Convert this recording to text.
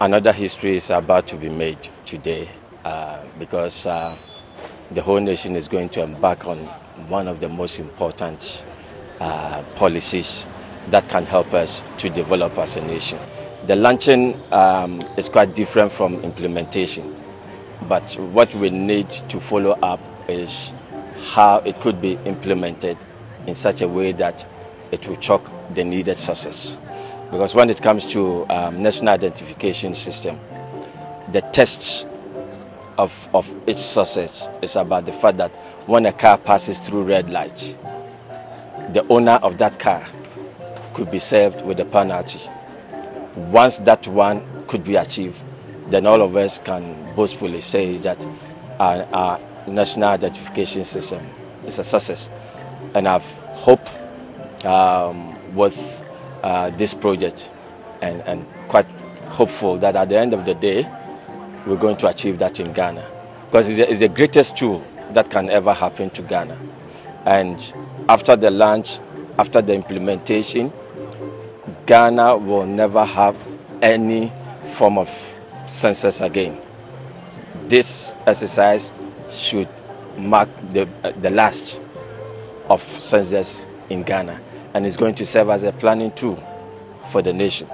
another history is about to be made today uh, because uh, the whole nation is going to embark on one of the most important uh, policies that can help us to develop as a nation. The launching um, is quite different from implementation, but what we need to follow up is how it could be implemented in such a way that it will chalk the needed success. Because when it comes to um, national identification system, the tests of, of its success is about the fact that when a car passes through red lights, the owner of that car could be served with a penalty. Once that one could be achieved, then all of us can boastfully say that our, our national identification system is a success. And I've hope um, with uh, this project and, and quite hopeful that at the end of the day, we're going to achieve that in Ghana. Because it's, it's the greatest tool that can ever happen to Ghana. And after the launch, after the implementation, Ghana will never have any form of census again. This exercise should mark the, uh, the last of census in Ghana and is going to serve as a planning tool for the nation.